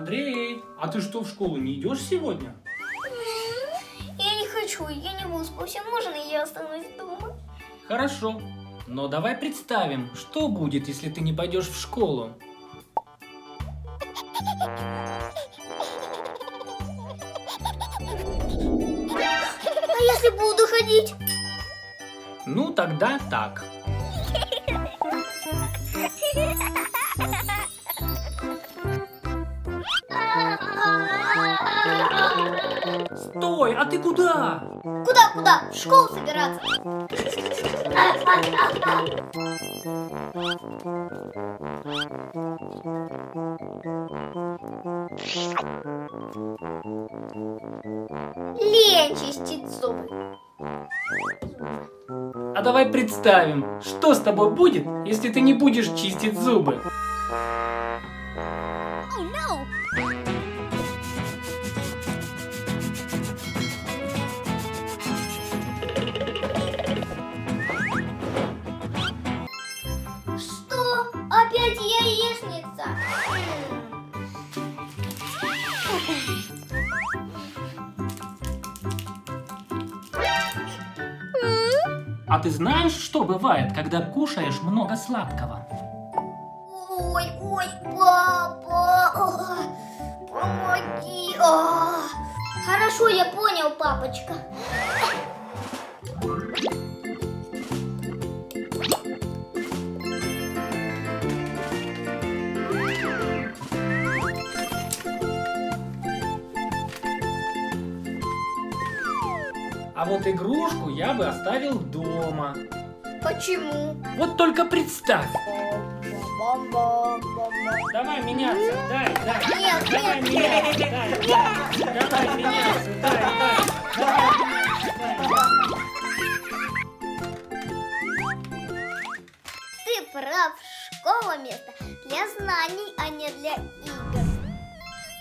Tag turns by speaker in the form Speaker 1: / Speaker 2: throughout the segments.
Speaker 1: Андрей, а ты что, в школу не идешь сегодня?
Speaker 2: Я не хочу, я не выспался. Можно я останусь дома?
Speaker 1: Хорошо, но давай представим, что будет, если ты не пойдешь в школу.
Speaker 2: А если буду ходить?
Speaker 1: Ну, тогда так. Стой, а ты куда?
Speaker 2: Куда, куда? В школу собираться. Лень чистить зубы.
Speaker 1: А давай представим, что с тобой будет, если ты не будешь чистить зубы.
Speaker 2: Опять яичница?
Speaker 1: А ты знаешь, что бывает, когда кушаешь много сладкого?
Speaker 2: Ой, ой, папа, помоги. А. Хорошо, я понял, папочка.
Speaker 1: А вот игрушку я бы оставил дома.
Speaker 2: Почему?
Speaker 1: Вот только представь. Давай меняться, дай, дай.
Speaker 2: Нет,
Speaker 1: Давай
Speaker 2: нет,
Speaker 1: меняться,
Speaker 2: нет.
Speaker 1: дай, дай. Давай меняться, дай, дай.
Speaker 2: Ты прав, школа место для знаний, а не для игр.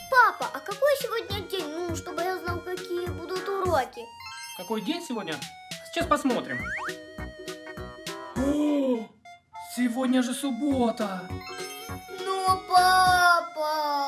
Speaker 2: Папа, а какой сегодня день? Ну, чтобы я знал, какие будут уроки.
Speaker 1: Какой день сегодня? Сейчас посмотрим. О, сегодня же суббота. Ну, папа.